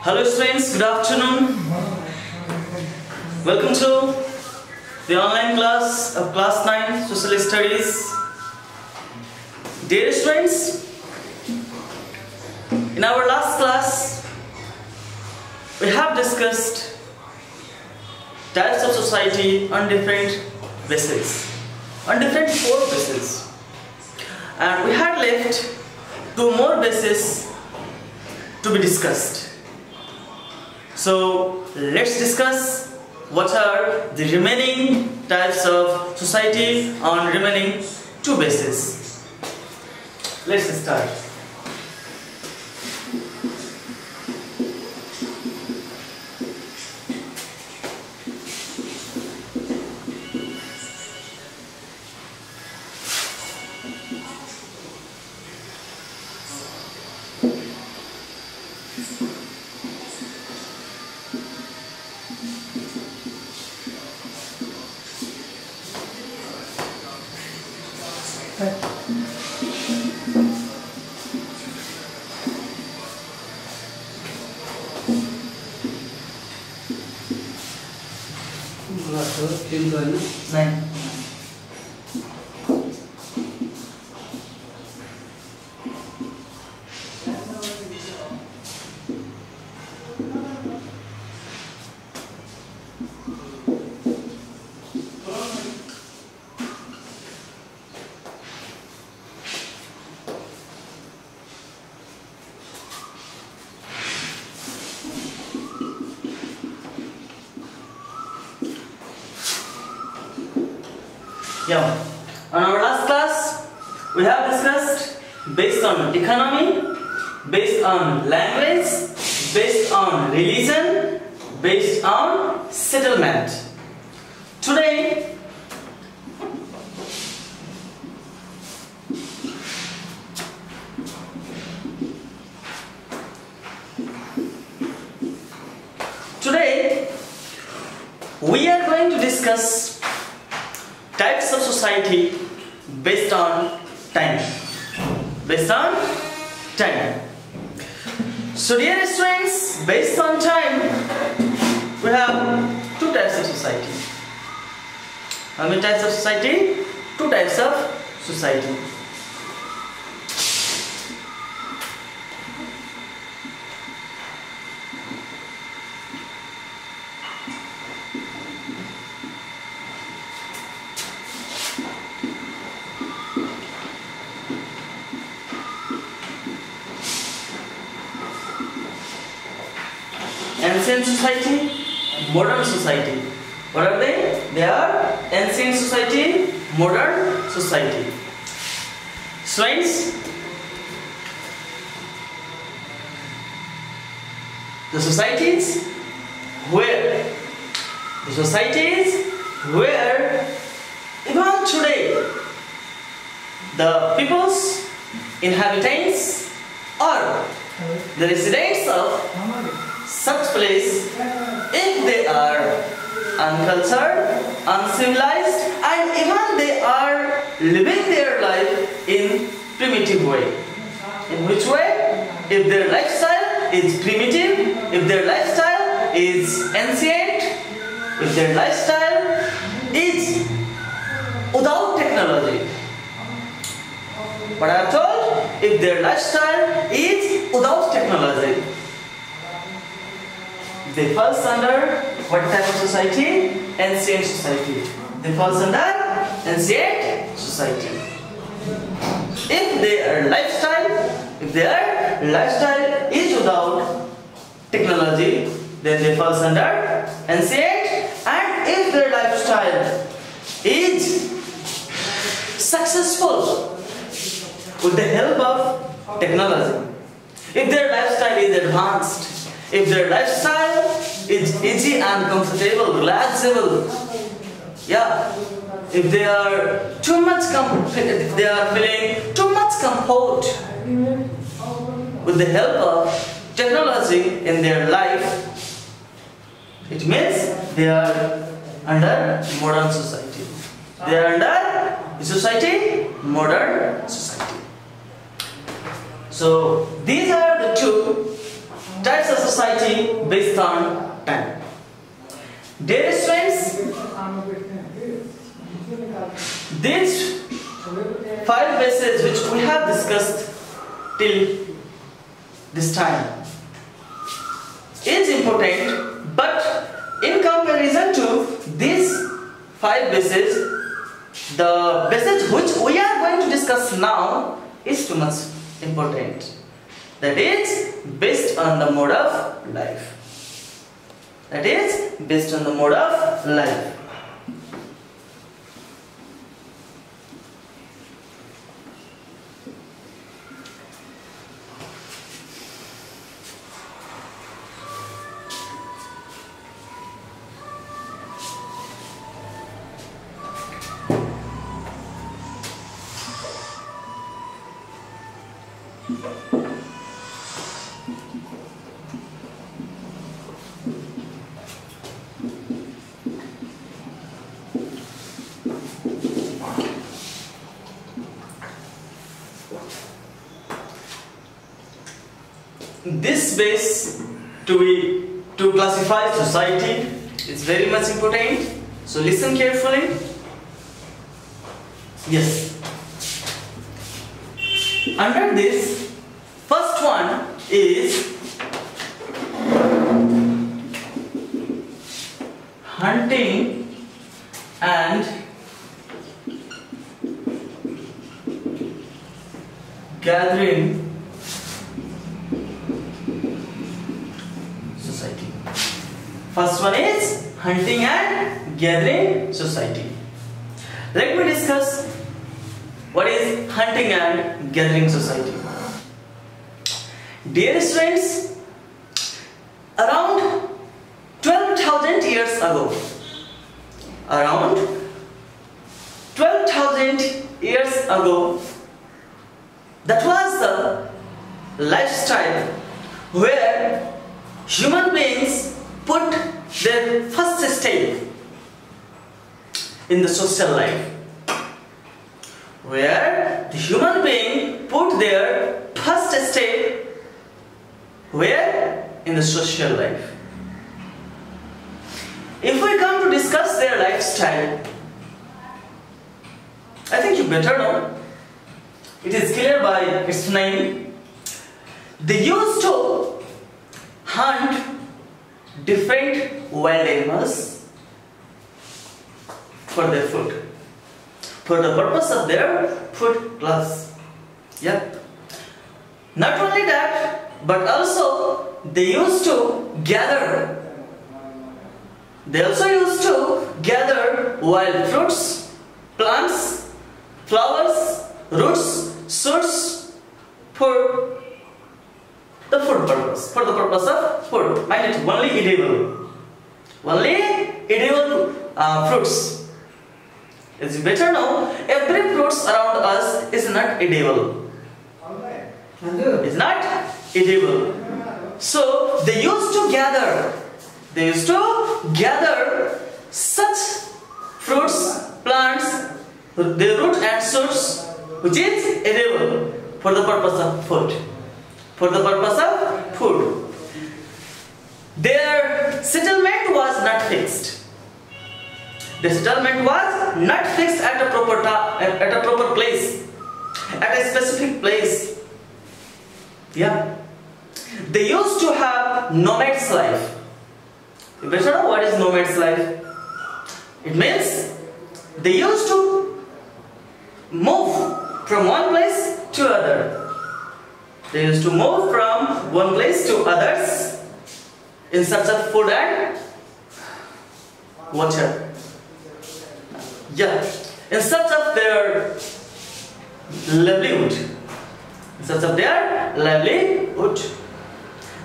Hello students, good afternoon. Welcome to the online class of class 9 social studies. Dear students, in our last class we have discussed types of society on different bases, on different four bases. And we had left two more bases to be discussed. So let's discuss what are the remaining types of society on remaining two bases. Let's start. Yeah. On our last class, we have discussed based on economy, based on language, based on religion, based on settlement. Today, today we are going to discuss types of society based on time. Based on time. So dear students based on time we have two types of society. How many types of society? Two types of society ancient society, modern society. What are they? They are ancient society, modern society. Students, the societies where the societies where even today the peoples inhabitants or the residents of such place if they are uncultured, uncivilized and even they are living their life in primitive way. In which way? If their lifestyle is primitive, if their lifestyle is ancient, if their lifestyle is without technology. But I have told, if their lifestyle is without technology, they fall under what type of society? Ancient society. They fall under ancient society. If their lifestyle, if their lifestyle is without technology, then they fall under ancient. And if their lifestyle is successful with the help of technology, if their lifestyle is advanced, if their lifestyle is easy and comfortable, relaxable, yeah, if they are too much if they are feeling too much comfort with the help of technology in their life, it means they are under modern society. They are under society, modern society. So these are the two types of society based on time. Dear students, these five bases which we have discussed till this time is important but in comparison to these five bases the bases which we are going to discuss now is too much important that is based on the mode of life. That is based on the mode of life this base to be to classify society is very much important. So listen carefully. Yes. Under this first one is hunting and gathering society. First one is hunting and gathering society. Let me discuss what is hunting and gathering society. Dear students, around 12,000 years ago, around 12,000 years ago, that was the lifestyle where human beings put their first step in the social life where the human being put their first step where in the social life. If we come to discuss their lifestyle i think you better know. It is clear by its name they used to hunt different wild animals for their food. For the purpose of their food plus yeah. Not only that but also they used to gather. They also used to gather wild fruits plants flowers roots shoots for the food purpose, for the purpose of food. Mind it, only edible. Only edible uh, fruits. As you better know, every fruits around us is not edible. It's not edible. So they used to gather. They used to gather such fruits, plants, the root and shoots, which is edible for the purpose of food for the purpose of food. Their settlement was not fixed. The settlement was not fixed at a proper at a proper place, at a specific place. Yeah. They used to have nomad's life. You better know what is nomad's life. It means they used to move from one place to other they used to move from one place to others in search of food and water. Yeah, in search of their livelihood. In search of their livelihood.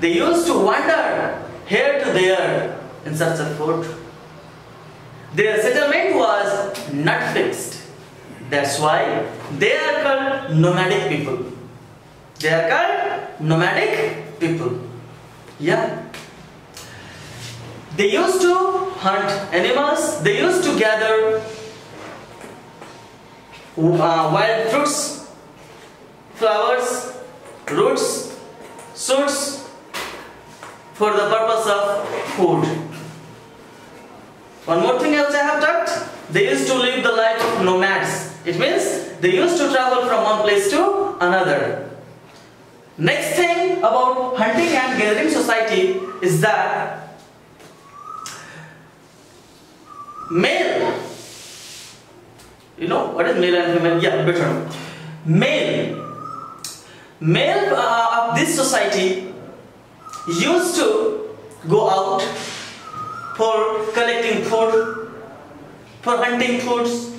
They used to wander here to there in search of food. Their settlement was not fixed. That's why they are called nomadic people. They are called nomadic people. Yeah. They used to hunt animals. They used to gather uh, wild fruits, flowers, roots, shoots for the purpose of food. One more thing else I have talked. They used to live the life of nomads. It means they used to travel from one place to another. Next thing about hunting and gathering society is that male you know what is male and female? Yeah better male male uh, of this society used to go out for collecting food for hunting foods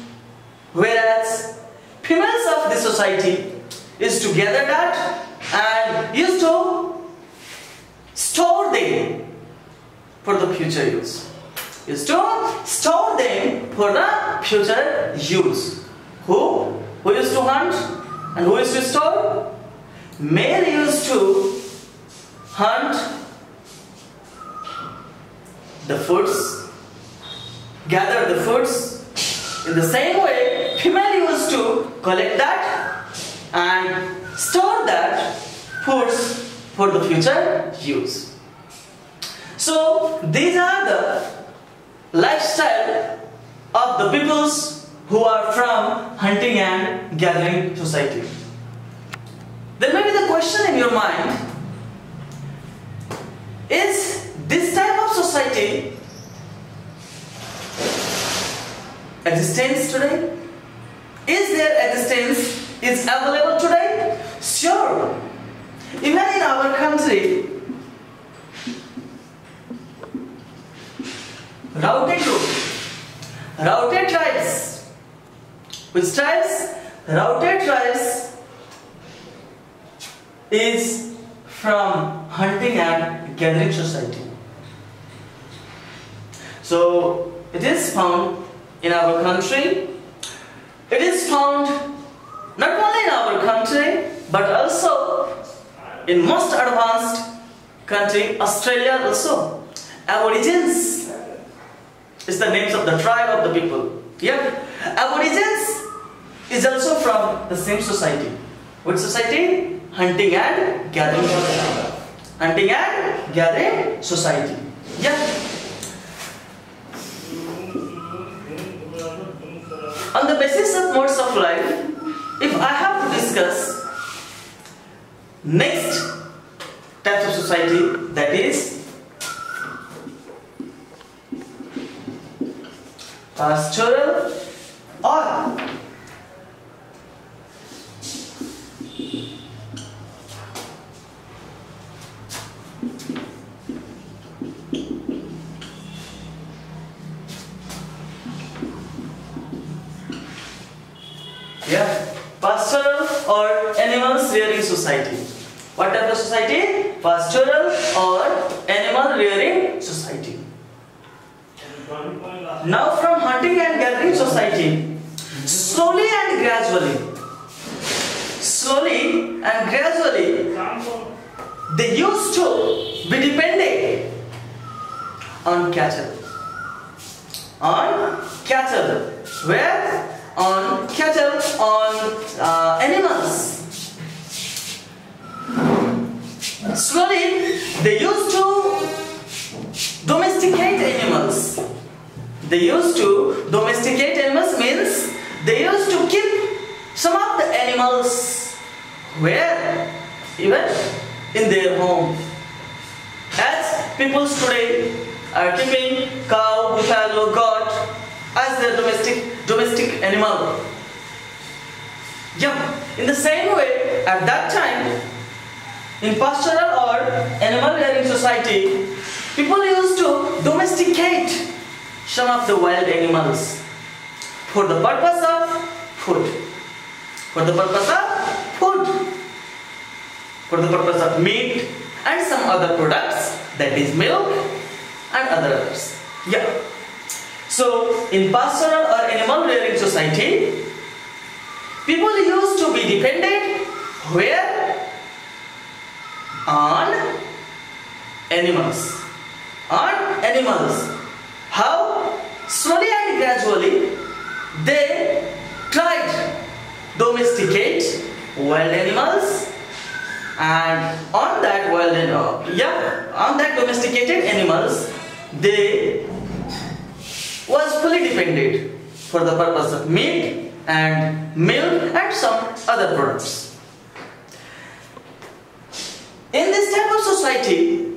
whereas females of this society is to gather that and used to store them for the future use Used to store them for the future use. Who? Who used to hunt and who used to store? Male used to hunt the foods, gather the foods. In the same way, female used to collect that and store that foods for the future use. So these are the lifestyle of the peoples who are from hunting and gathering society. Then maybe the question in your mind is this type of society existence today? Is their existence is available today? Sure. Even in our country, Raute group, Raute tribes. Which tribes? Raute tribes is from hunting and gathering society. So it is found in our country. It is found not only in our country but also in most advanced country, Australia also. Aborigines is the names of the tribe of the people. Yeah. Aborigines is also from the same society. What society? Hunting and gathering society. Hunting and gathering society. Yeah. On the basis of modes of life, if I have to discuss next type of society that is pastoral or yeah pastoral or animals rearing society of society pastoral or animal rearing society now from hunting and gathering society, slowly and gradually, slowly and gradually, they used to be dependent on cattle. On cattle. Where? On cattle, on uh, animals. Slowly, they used to domesticate animals. They used to domesticate animals means they used to keep some of the animals where even in their home. As people today are keeping cow, buffalo, goat as their domestic domestic animal. Yeah. In the same way, at that time, in pastoral or animal rearing society, people used to domesticate some of the wild animals for the purpose of food. For the purpose of food. For the purpose of meat and some other products that is milk and other others. Yeah. So in pastoral or animal rearing society, people used to be dependent where? On animals. On animals. How? Slowly and gradually they tried domesticate wild animals and on that wild uh, yeah on that domesticated animals they was fully dependent for the purpose of meat and milk and some other products in this type of society